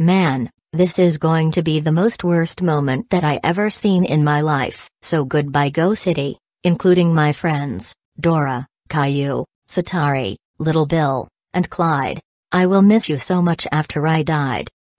Man, this is going to be the most worst moment that I ever seen in my life. So goodbye Go City, including my friends, Dora, Caillou, Satari, Little Bill, and Clyde. I will miss you so much after I died.